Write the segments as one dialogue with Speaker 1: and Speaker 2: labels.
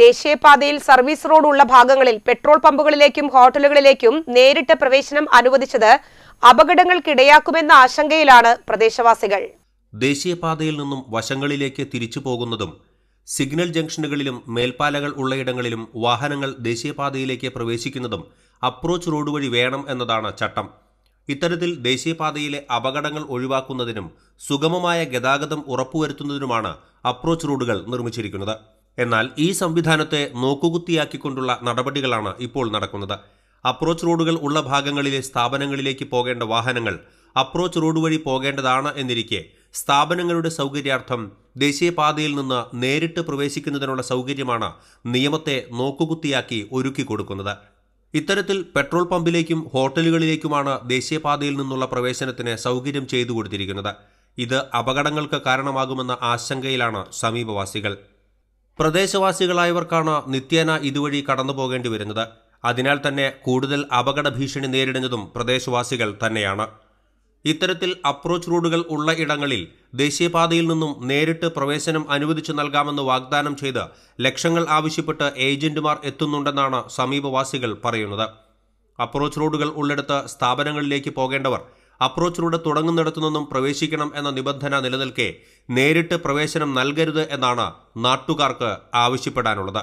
Speaker 1: ദേശീയപാതയിൽ service road ഉള്ള ഭാഗങ്ങളിൽ പെട്രോൾ പമ്പുകളിലേക്കും ഹോട്ടലുകളിലേക്കും നേരിട്ട് പ്രവേശനം അനുവദിച്ചത് അപകടങ്ങൾക്കിടയാക്കുമെന്ന ആശങ്കയിലാണ് പ്രദേശവാസികൾ.
Speaker 2: ദേശീയപാതയിൽ നിന്നും വശങ്ങളിലേക്ക് തിരിച്ചു പോകുന്നതും സിഗ്നൽ ജംഗ്ഷനുകളിലും മേൽപ്പാലകൾ ഉള്ളയിടങ്ങളിലും വാഹനങ്ങൾ ദേശീയപാതയിലേക്ക് പ്രവേശിക്കുന്നതും അപ്രോച്ച് റോഡ് വഴി വേണം എന്നതാണ് ചട്ടം. ഇത്തരത്തിൽ ദേശീയപാതയിലെ അപകടങ്ങൾ ഒഴിവാക്കുന്നതിനും സുഗമമായ ഗതാഗതം ഉറപ്പുവരുത്തുന്നതിനുമാണ് അപ്രോച്ച് റോഡുകൾ നിർമ്മിച്ചിരിക്കുന്നത്. എന്നാൽ ഈ സംവിധാനത്തെ നോക്കുകുത്തിയാക്കിക്കൊണ്ടുള്ള നടപടികളാണ് ഇപ്പോൾ നടക്കുന്നത്. അപ്രോച്ച് റോഡുകൾ ഉള്ള ഭാഗങ്ങളിലെ സ്ഥാപനങ്ങളിലേക്ക് പോകേണ്ട വാഹനങ്ങൾ അപ്രോച്ച് റോഡ് വഴി പോകേണ്ടതാണ് എന്നിരിക്കെ സ്ഥാപനങ്ങളുടെ സൗകര്യാർത്ഥം ദേശീയപാതയിൽ നിന്ന് നേരിട്ട് പ്രവേശിക്കുന്നതിനുള്ള സൗകര്യമാണ് നിയമത്തെ നോക്കുകുത്തിയാക്കി ഒരുക്കി കൊടുക്കുന്നത്. ഇത്തരത്തിൽ പെട്രോൾ പമ്പിലേക്കും ഹോട്ടലുകളിലേക്കുമാണ് ദേശീയപാതയിൽ നിന്നുള്ള പ്രവേശനത്തിന് സൗകര്യം ചെയ്തു കൊടുത്തിരിക്കുന്നത്. ഇത് അപകടങ്ങൾക്ക് കാരണമാകുമെന്ന ആശങ്കയിലാണ് സമീപവാസികൾ. പ്രദേശവാസികളായവർക്കാണ് നിത്യേന ഇതുവഴി കടന്നു പോകേണ്ടി വരുന്നത്. അതിനാൽ തന്നെ കൂടുതൽ അപകട ഭീഷണി നേരിടുന്നതും പ്രദേശവാസികൾ തന്നെയാണ്. ഇത്തരത്തിൽ അപ്രോച്ച് റോഡുകൾ ഉള്ള ഇടങ്ങളിൽ ദേശീയപാതയിൽ നിന്നും നേരിട്ട് പ്രവേശനം അനുവദിച്ചു നൽകാമെന്ന് വാഗ്ദാനം ചെയ്ത് ലക്ഷങ്ങൾ ആവശ്യപ്പെട്ട് ഏജന്റുമാർ എത്തുന്നുണ്ടെന്നാണ് സമീപവാസികൾ പറയുന്നത്. അപ്രോച്ച് റോഡുകൾ ഉള്ളിടത്ത് സ്ഥാപനങ്ങളിലേക്ക് പോകേണ്ടവർ അപ്രോച്ച് റോഡ് തുടങ്ങുന്നിടത്തു നിന്നും പ്രവേശിക്കണം എന്ന നിബന്ധന നിലനിൽക്കെ നേരിട്ട് പ്രവേശനം നൽകരുത് എന്നാണ് നാട്ടുകാർക്ക് ആവശ്യപ്പെടാനുള്ളത്.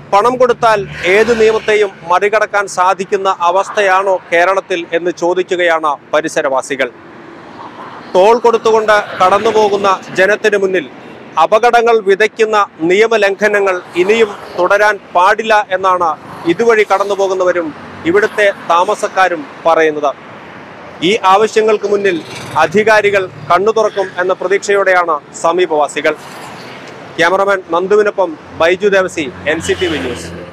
Speaker 3: പണം കൊടുത്താൽ ഏത് നിയമത്തെയും മറികടക്കാൻ സാധിക്കുന്ന അവസ്ഥയാണോ കേരളത്തിൽ എന്ന് ചോദിക്കുകയാണ് പരിസരവാസികൾ. ടോൾ കൊടുത്തുകൊണ്ട് കടന്നുപോകുന്ന ജനത്തിനു മുന്നിൽ അപകടങ്ങൾ വിതയ്ക്കുന്ന നിയമലംഘനങ്ങൾ ഇനിയും തുടരാൻ പാടില്ല എന്നാണ് ഇതുവഴി കടന്നുപോകുന്നവരും ഇവിടുത്തെ താമസക്കാരും പറയുന്നത്. ഈ ആവശ്യങ്ങൾക്ക് മുന്നിൽ അധികാരികൾ കണ്ണു തുറക്കും എന്ന പ്രതീക്ഷയോടെയാണ് സമീപവാസികൾ. Cameraman നന്ദുവിനൊപ്പം Baiju Devasi N C T V news.